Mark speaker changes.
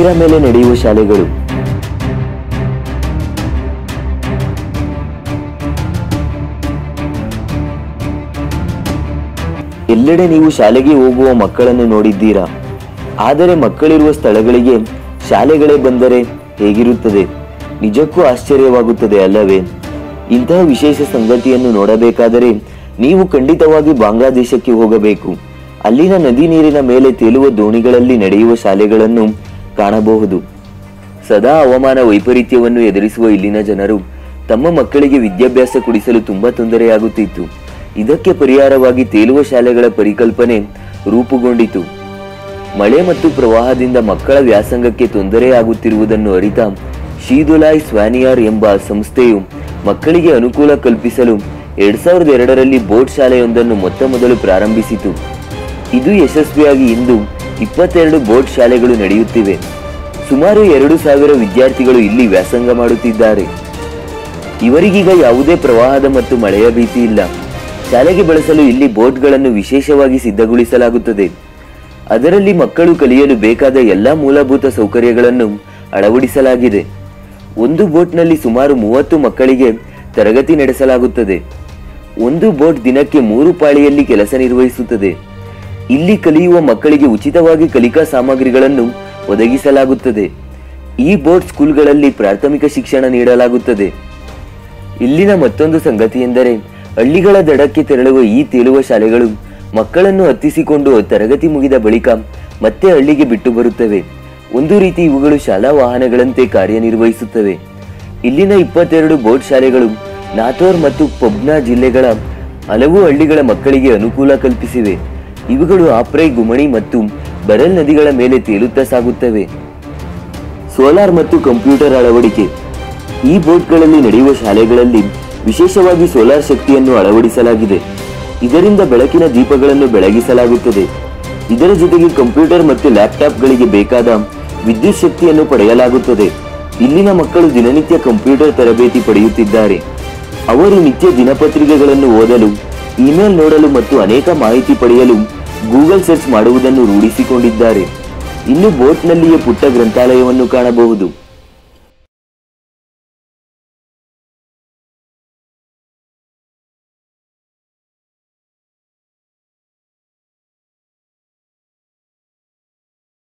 Speaker 1: ನೀರ ಮೇಲೆ ನಡೆಯುವ ಶಾಲೆಗಳು. ಎಲ್ಲೆಡೆ ನೀವು ಶಾಲೆಗೆ ಹೋಗುವ ಮಕ್ಕಳನ್ನು ನೋಡಿದ್ದೀರಾ? ಆದರೆ ಮಕ್ಕಳಿರುವ ಸ್ಥಳಗಳಿಗೆ ಶಾಲೆಗಳೇ ಬಂದರೆ ಹೇಗಿರುತ್ತದೆ? ನಿಜಕ್ಕೂ ಆಶ್ಚರ್ಯವಾಗುತ್ತದೆ ಅಲ್ಲವೇ? ಇಂತಹ ವಿಶೇಷ ಸಂಗತಿಯನ್ನು ನೋಡಬೇಕಾದರೆ ನೀವು ಖಂಡಿತವಾಗಿ ಬಾಂಗ್ಲಾದೇಶಕ್ಕೆ ಹೋಗಬೇಕು. ಅಲ್ಲಿನ ನದಿ ನೀರಿನ ಮೇಲೆ ತೇಲುವ ದೋಣಿಗಳಲ್ಲಿ ನಡೆಯುವ ಶಾಲೆಗಳನ್ನು ಕಾಣಬಹುದು. ಸದಾ ಹವಾಮಾನ ವೈಪರೀತ್ಯವನ್ನು ಎದುರಿಸುವ ಇಲ್ಲಿನ ಜನರು ತಮ್ಮ ಮಕ್ಕಳಿಗೆ ವಿದ್ಯಾಭ್ಯಾಸ ಕೊಡಿಸಲು ತುಂಬಾ ತೊಂದರೆಯಾಗುತ್ತಿತ್ತು. ಇದಕ್ಕೆ ಪರಿಹಾರವಾಗಿ ತೇಲುವ ಶಾಲೆಗಳ ಪರಿಕಲ್ಪನೆ ರೂಪುಗೊಂಡಿತು. ಮಳೆ ಮತ್ತು ಪ್ರವಾಹದಿಂದ ಮಕ್ಕಳ ವ್ಯಾಸಂಗಕ್ಕೆ ತೊಂದರೆಯಾಗುತ್ತಿರುವುದನ್ನು ಅರಿತ ಶೀದುಲಾಯ್ ಸ್ವಾನಿಯಾರ್ ಎಂಬ ಸಂಸ್ಥೆಯು ಮಕ್ಕಳಿಗೆ ಅನುಕೂಲ ಕಲ್ಪಿಸಲು ಎರಡ್ ಸಾವಿರದ ಎರಡರಲ್ಲಿ ಬೋಟ್ ಶಾಲೆಯೊಂದನ್ನು ಮೊತ್ತ ಮೊದಲು ಪ್ರಾರಂಭಿಸಿತು. ಇದು ಯಶಸ್ವಿಯಾಗಿ ಇಂದು ಇಪ್ಪತ್ತೆರಡು ಬೋಟ್ ಶಾಲೆಗಳು ನಡೆಯುತ್ತಿವೆ. ಸುಮಾರು ಎರಡು ಸಾವಿರ ವಿದ್ಯಾರ್ಥಿಗಳು ಇಲ್ಲಿ ವ್ಯಾಸಂಗ ಮಾಡುತ್ತಿದ್ದಾರೆ. ಇವರಿಗೀಗ ಯಾವುದೇ ಪ್ರವಾಹದ ಮತ್ತು ಮಳೆಯ ಭೀತಿ ಇಲ್ಲ. ಶಾಲೆಗೆ ಬಳಸಲು ಇಲ್ಲಿ ಬೋಟ್ಗಳನ್ನು ವಿಶೇಷವಾಗಿ ಸಿದ್ಧಗೊಳಿಸಲಾಗುತ್ತದೆ. ಅದರಲ್ಲಿ ಮಕ್ಕಳು ಕಲಿಯಲು ಬೇಕಾದ ಎಲ್ಲ ಮೂಲಭೂತ ಸೌಕರ್ಯಗಳನ್ನು ಅಳವಡಿಸಲಾಗಿದೆ. ಒಂದು ಬೋಟ್ನಲ್ಲಿ ಸುಮಾರು ಮೂವತ್ತು ಮಕ್ಕಳಿಗೆ ತರಗತಿ ನಡೆಸಲಾಗುತ್ತದೆ. ಒಂದು ಬೋಟ್ ದಿನಕ್ಕೆ ಮೂರು ಪಾಳಿಯಲ್ಲಿ ಕೆಲಸ ನಿರ್ವಹಿಸುತ್ತದೆ. ಇಲ್ಲಿ ಕಲಿಯುವ ಮಕ್ಕಳಿಗೆ ಉಚಿತವಾಗಿ ಕಲಿಕಾ ಸಾಮಗ್ರಿಗಳನ್ನು ಒದಗಿಸಲಾಗುತ್ತದೆ. ಈ ಬೋರ್ಡ್ ಸ್ಕೂಲ್ಗಳಲ್ಲಿ ಪ್ರಾಥಮಿಕ ಶಿಕ್ಷಣ ನೀಡಲಾಗುತ್ತದೆ. ಇಲ್ಲಿನ ಮತ್ತೊಂದು ಸಂಗತಿ ಎಂದರೆ ಹಳ್ಳಿಗಳ ದಡಕ್ಕೆ ತೆರಳುವ ಈ ತೇಲುವ ಶಾಲೆಗಳು ಮಕ್ಕಳನ್ನು ಹತ್ತಿಸಿಕೊಂಡು ತರಗತಿ ಮುಗಿದ ಬಳಿಕ ಮತ್ತೆ ಹಳ್ಳಿಗೆ ಬಿಟ್ಟು ಬರುತ್ತವೆ. ಒಂದು ರೀತಿ ಇವುಗಳು ಶಾಲಾ ವಾಹನಗಳಂತೆ ಕಾರ್ಯನಿರ್ವಹಿಸುತ್ತವೆ. ಇಲ್ಲಿನ ಇಪ್ಪತ್ತೆರಡು ಬೋರ್ಡ್ ಶಾಲೆಗಳು ನಾಥೋರ್ ಮತ್ತು ಪಬ್ನಾ ಜಿಲ್ಲೆಗಳ ಹಲವು ಹಳ್ಳಿಗಳ ಮಕ್ಕಳಿಗೆ ಅನುಕೂಲ ಕಲ್ಪಿಸಿವೆ. ಇವುಗಳು ಆಪ್ರೈ ಗುಮಣಿ ಮತ್ತು ಬರಲ್ ನದಿಗಳ ಮೇಲೆ ತೇಲುತ್ತಾ ಸಾಗುತ್ತವೆ. ಸೋಲಾರ್ ಮತ್ತು ಕಂಪ್ಯೂಟರ್ ಅಳವಡಿಕೆ. ಈ ಬೋಟ್ಗಳಲ್ಲಿ ನಡೆಯುವ ಶಾಲೆಗಳಲ್ಲಿ ವಿಶೇಷವಾಗಿ ಸೋಲಾರ್ ಶಕ್ತಿಯನ್ನು ಅಳವಡಿಸಲಾಗಿದೆ. ಇದರಿಂದ ಬೆಳಕಿನ ದೀಪಗಳನ್ನು ಬೆಳಗಿಸಲಾಗುತ್ತದೆ. ಇದರ ಜೊತೆಗೆ ಕಂಪ್ಯೂಟರ್ ಮತ್ತು ಲ್ಯಾಪ್ಟಾಪ್ಗಳಿಗೆ ಬೇಕಾದ ವಿದ್ಯುತ್ ಶಕ್ತಿಯನ್ನು ಪಡೆಯಲಾಗುತ್ತದೆ. ಇಲ್ಲಿನ ಮಕ್ಕಳು ದಿನನಿತ್ಯ ಕಂಪ್ಯೂಟರ್ ತರಬೇತಿ ಪಡೆಯುತ್ತಿದ್ದಾರೆ. ಅವರು ನಿತ್ಯ ದಿನಪತ್ರಿಕೆಗಳನ್ನು ಓದಲು ಇಮೇಲ್ ನೋಡಲು ಮತ್ತು ಅನೇಕ ಮಾಹಿತಿ ಪಡೆಯಲು ಗೂಗಲ್ ಸರ್ಚ್ ಮಾಡುವುದನ್ನು ರೂಢಿಸಿಕೊಂಡಿದ್ದಾರೆ. ಇನ್ನು ಬೋಟ್ನಲ್ಲಿಯೇ ಪುಟ್ಟ ಗ್ರಂಥಾಲಯವನ್ನು ಕಾಣಬಹುದು.